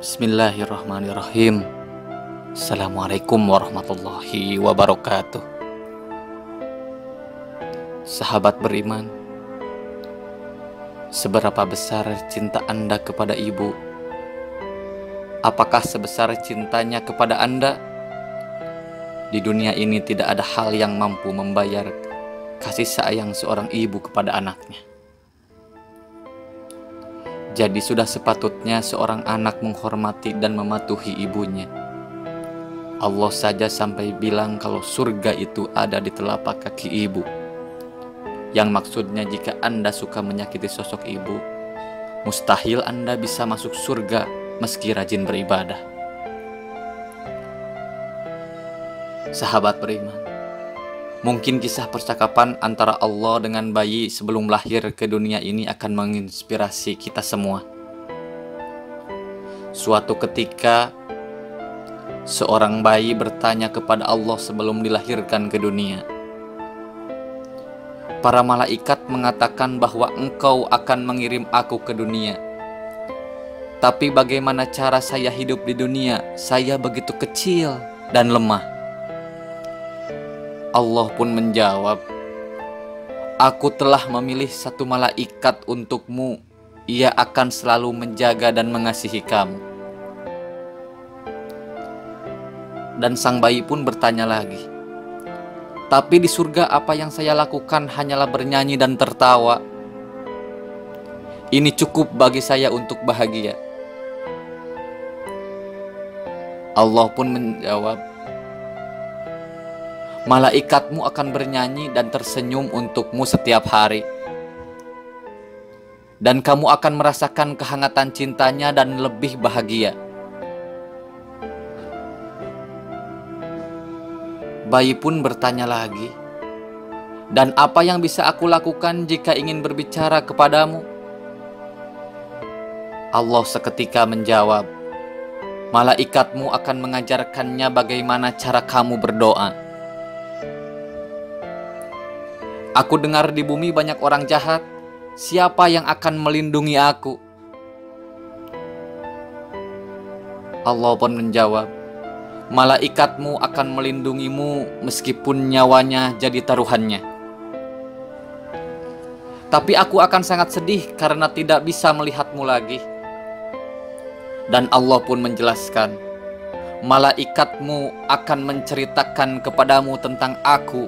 Bismillahirrahmanirrahim Assalamualaikum warahmatullahi wabarakatuh Sahabat beriman Seberapa besar cinta Anda kepada ibu? Apakah sebesar cintanya kepada Anda? Di dunia ini tidak ada hal yang mampu membayar kasih sayang seorang ibu kepada anaknya jadi sudah sepatutnya seorang anak menghormati dan mematuhi ibunya. Allah saja sampai bilang kalau surga itu ada di telapak kaki ibu. Yang maksudnya jika Anda suka menyakiti sosok ibu, mustahil Anda bisa masuk surga meski rajin beribadah. Sahabat beriman, Mungkin kisah percakapan antara Allah dengan bayi sebelum lahir ke dunia ini akan menginspirasi kita semua. Suatu ketika, seorang bayi bertanya kepada Allah sebelum dilahirkan ke dunia. Para malaikat mengatakan bahwa engkau akan mengirim aku ke dunia. Tapi bagaimana cara saya hidup di dunia? Saya begitu kecil dan lemah. Allah pun menjawab, Aku telah memilih satu malaikat untukmu. Ia akan selalu menjaga dan mengasihi kamu. Dan sang bayi pun bertanya lagi, Tapi di surga apa yang saya lakukan hanyalah bernyanyi dan tertawa. Ini cukup bagi saya untuk bahagia. Allah pun menjawab, malaikatmu akan bernyanyi dan tersenyum untukmu setiap hari. Dan kamu akan merasakan kehangatan cintanya dan lebih bahagia. Bayi pun bertanya lagi, "Dan apa yang bisa aku lakukan jika ingin berbicara kepadamu?" Allah seketika menjawab, "Malaikatmu akan mengajarkannya bagaimana cara kamu berdoa." Aku dengar di bumi banyak orang jahat. Siapa yang akan melindungi aku? Allah pun menjawab, Malaikatmu akan melindungimu meskipun nyawanya jadi taruhannya. Tapi aku akan sangat sedih karena tidak bisa melihatmu lagi. Dan Allah pun menjelaskan, Malaikatmu akan menceritakan kepadamu tentang aku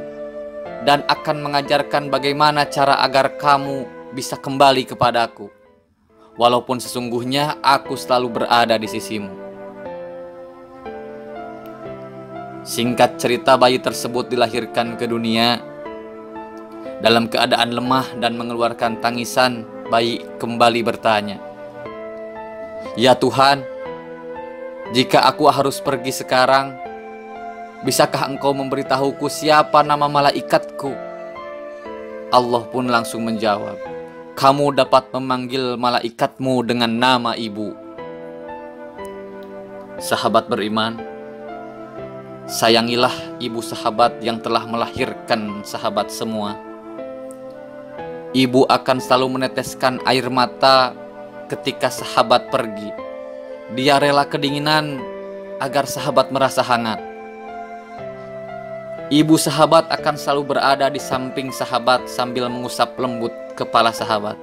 dan akan mengajarkan bagaimana cara agar kamu bisa kembali kepadaku. Walaupun sesungguhnya aku selalu berada di sisimu. Singkat cerita bayi tersebut dilahirkan ke dunia dalam keadaan lemah dan mengeluarkan tangisan, bayi kembali bertanya, "Ya Tuhan, jika aku harus pergi sekarang, Bisakah engkau memberitahuku siapa nama malaikatku? Allah pun langsung menjawab, kamu dapat memanggil malaikatmu dengan nama ibu. Sahabat beriman, sayangilah ibu sahabat yang telah melahirkan sahabat semua. Ibu akan selalu meneteskan air mata ketika sahabat pergi. Dia rela kedinginan agar sahabat merasa hangat. Ibu sahabat akan selalu berada di samping sahabat sambil mengusap lembut kepala sahabat.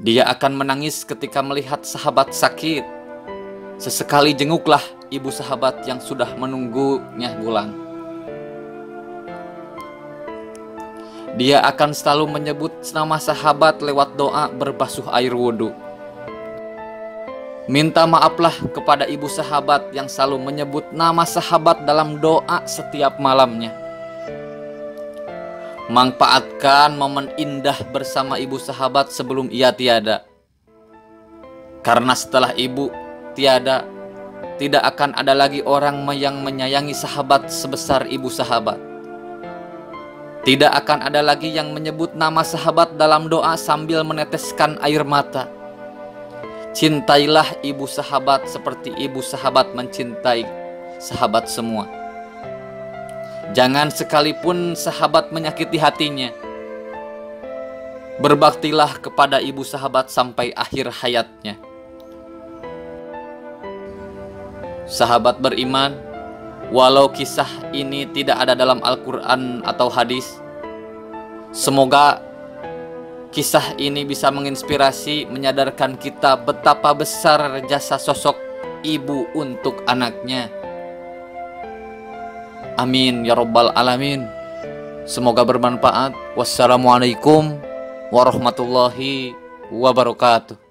Dia akan menangis ketika melihat sahabat sakit. Sesekali jenguklah ibu sahabat yang sudah menunggunya pulang. Dia akan selalu menyebut nama sahabat lewat doa berbasuh air wudhu. Minta maaflah kepada ibu sahabat yang selalu menyebut nama sahabat dalam doa setiap malamnya. Manfaatkan momen indah bersama ibu sahabat sebelum ia tiada. Karena setelah ibu tiada, tidak akan ada lagi orang yang menyayangi sahabat sebesar ibu sahabat. Tidak akan ada lagi yang menyebut nama sahabat dalam doa sambil meneteskan air mata Cintailah ibu sahabat seperti ibu sahabat mencintai sahabat semua. Jangan sekalipun sahabat menyakiti hatinya. Berbaktilah kepada ibu sahabat sampai akhir hayatnya. Sahabat beriman, walau kisah ini tidak ada dalam Al-Quran atau hadis, semoga kisah ini bisa menginspirasi, menyadarkan kita betapa besar jasa sosok ibu untuk anaknya. Amin ya Rabbal 'Alamin. Semoga bermanfaat. Wassalamualaikum warahmatullahi wabarakatuh.